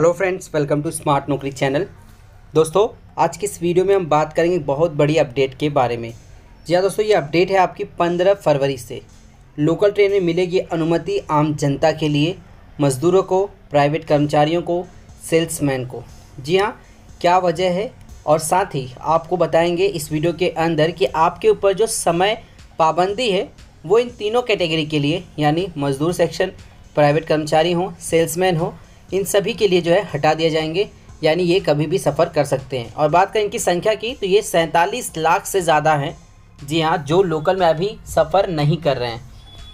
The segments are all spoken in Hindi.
Hello friends, welcome to smart Naukri channel. दोस्तों, आज की इस वीडियो में हम बात करेंगे बहुत बड़ी अपडेट के बारे में। जी हाँ दोस्तों, ये अपडेट है आपकी 15 फरवरी से। लोकल ट्रेन में मिलेगी अनुमति आम जनता के लिए, मज़दूरों को, प्राइवेट कर्मचारियों को, सेल्समैन को। जी हाँ क्या वजह है? और साथ ही आपको बताएँगे इस वीडियो के अंदर कि आपके ऊपर जो समय पाबंदी है, वो इन तीनों कैटेगरी के लिए, यानी मज़दूर सेक्शन, प्राइवेट कर्मचारी हों, सेल्समैन हो इन सभी के लिए जो है हटा दिए जाएँगे, यानी ये कभी भी सफ़र कर सकते हैं। और बात करें इनकी संख्या की तो ये सैंतालीस लाख से ज़्यादा हैं। जी हाँ जो लोकल में अभी सफ़र नहीं कर रहे हैं।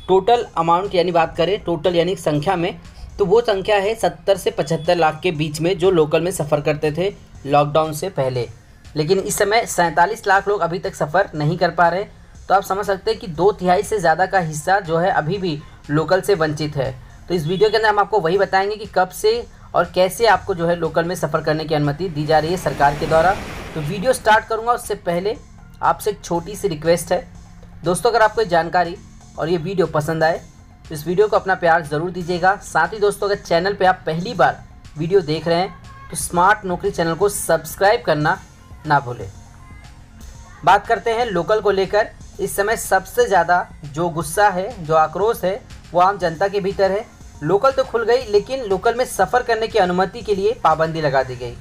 टोटल अमाउंट यानी बात करें, टोटल यानी संख्या में तो वो संख्या है सत्तर से पचहत्तर लाख के बीच में जो लोकल में सफ़र करते थे लॉकडाउन से पहले। लेकिन इस समय सैंतालीस लाख लोग अभी तक सफ़र नहीं कर पा रहे तो आप समझ सकते हैं कि दो तिहाई से ज़्यादा का हिस्सा जो है अभी भी लोकल से वंचित है। तो इस वीडियो के अंदर हम आपको वही बताएँगे कि कब से और कैसे आपको जो है लोकल में सफ़र करने की अनुमति दी जा रही है सरकार के द्वारा। तो वीडियो स्टार्ट करूँगा, उससे पहले आपसे एक छोटी सी रिक्वेस्ट है। दोस्तों, अगर आपको जानकारी और ये वीडियो पसंद आए तो इस वीडियो को अपना प्यार ज़रूर दीजिएगा। साथ ही दोस्तों, अगर चैनल पर आप पहली बार वीडियो देख रहे हैं तो स्मार्ट नौकरी चैनल को सब्सक्राइब करना ना भूलें। बात करते हैं लोकल को लेकर। इस समय सबसे ज़्यादा जो गुस्सा है, जो आक्रोश है, वो आम जनता के भीतर है। लोकल तो खुल गई, लेकिन लोकल में सफ़र करने की अनुमति के लिए पाबंदी लगा दी गई।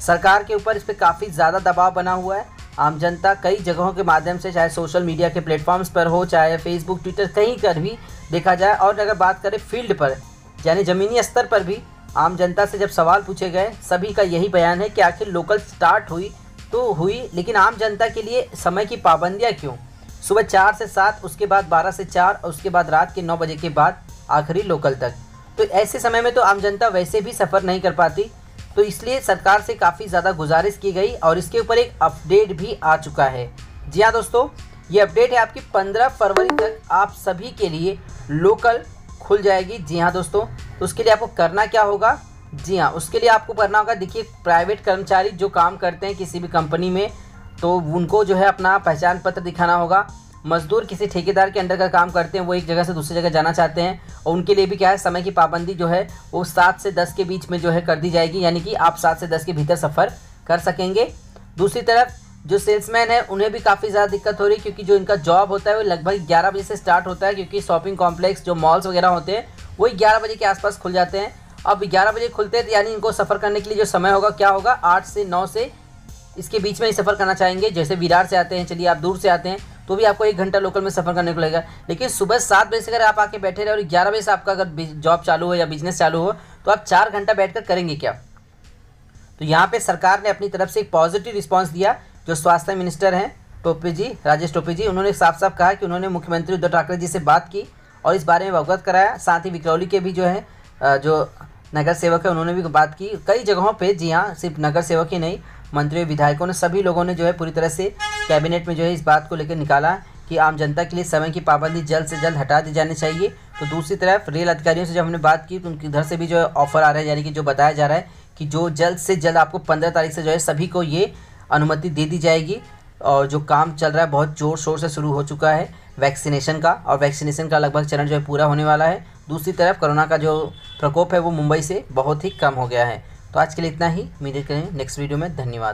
सरकार के ऊपर इस पर काफ़ी ज़्यादा दबाव बना हुआ है। आम जनता कई जगहों के माध्यम से, चाहे सोशल मीडिया के प्लेटफॉर्म्स पर हो, चाहे फेसबुक ट्विटर कहीं कर भी देखा जाए। और अगर बात करें फ़ील्ड पर, यानी ज़मीनी स्तर पर भी, आम जनता से जब सवाल पूछे गए, सभी का यही बयान है कि आखिर लोकल स्टार्ट हुई तो हुई, लेकिन आम जनता के लिए समय की पाबंदियाँ क्यों? सुबह चार से सात, उसके बाद बारह से चार और उसके बाद रात के नौ बजे के बाद आखिरी लोकल तक। तो ऐसे समय में तो आम जनता वैसे भी सफ़र नहीं कर पाती। तो इसलिए सरकार से काफ़ी ज़्यादा गुजारिश की गई और इसके ऊपर एक अपडेट भी आ चुका है। जी हाँ दोस्तों, ये अपडेट है आपकी 15 फरवरी तक आप सभी के लिए लोकल खुल जाएगी। जी हाँ दोस्तों तो उसके लिए आपको करना क्या होगा? जी हाँ उसके लिए आपको करना होगा, देखिए प्राइवेट कर्मचारी जो काम करते हैं किसी भी कंपनी में तो उनको जो है अपना पहचान पत्र दिखाना होगा। मजदूर किसी ठेकेदार के अंडर का काम करते हैं, वो एक जगह से दूसरी जगह जाना चाहते हैं। और उनके लिए भी क्या है, समय की पाबंदी जो है, वो सात से दस के बीच में जो है कर दी जाएगी, यानी कि आप सात से दस के भीतर सफ़र कर सकेंगे। दूसरी तरफ़, जो सेल्समैन है, उन्हें भी काफ़ी ज़्यादा दिक्कत हो रही है, क्योंकि जो इनका जॉब होता है, वो लगभग ग्यारह बजे से स्टार्ट होता है, क्योंकि शॉपिंग कॉम्प्लेक्स, जो मॉल्स वगैरह होते हैं वही ग्यारह बजे के आसपास खुल जाते हैं। अब ग्यारह बजे खुलते हैं तो यानी इनको सफ़र करने के लिए जो समय होगा, क्या होगा, आठ से नौ से इसके बीच में ही सफ़र करना चाहेंगे। जैसे विरार से आते हैं, चलिए आप दूर से आते हैं तो भी आपको एक घंटा लोकल में सफ़र करने को लगेगा। लेकिन सुबह सात बजे से अगर आप आके बैठे रहे और ग्यारह बजे से आपका अगर जॉब चालू हो या बिज़नेस चालू हो तो आप चार घंटा बैठ कर करेंगे क्या? तो यहाँ पर सरकार ने अपनी तरफ़ से एक पॉजिटिव रिस्पॉन्स दिया, जो स्वास्थ्य मिनिस्टर हैं, टोपी जी, राजेश टोपी जी, उन्होंने साफ़ साफ़ कहा कि उन्होंने मुख्यमंत्री उद्धव ठाकरे जी से बात की और इस बारे में अवगत कराया। साथ ही विक्रौली के भी जो है जो नगर सेवक है, उन्होंने भी बात की। कई जगहों पे, जी हाँ सिर्फ़ नगर सेवक ही नहीं मंत्रियों विधायकों ने सभी लोगों ने जो है पूरी तरह से कैबिनेट में जो है इस बात को लेकर निकाला कि आम जनता के लिए समय की पाबंदी जल्द से जल्द हटा दी जानी चाहिए। तो दूसरी तरफ़ रेल अधिकारियों से जब हमने बात की तो उनके घर से भी जो है ऑफ़र आ रहा है, यानी कि जो बताया जा रहा है कि जो जल्द से जल्द आपको पंद्रह तारीख से जो है सभी को ये अनुमति दे दी जाएगी। और जो काम चल रहा है, बहुत ज़ोर शोर से शुरू हो चुका है वैक्सीनेशन का, और वैक्सीनेशन का लगभग चरण जो है पूरा होने वाला है। दूसरी तरफ़ कोरोना का जो प्रकोप है, वो मुंबई से बहुत ही कम हो गया है। तो आज के लिए इतना ही। उम्मीद करें नेक्स्ट वीडियो में धन्यवाद।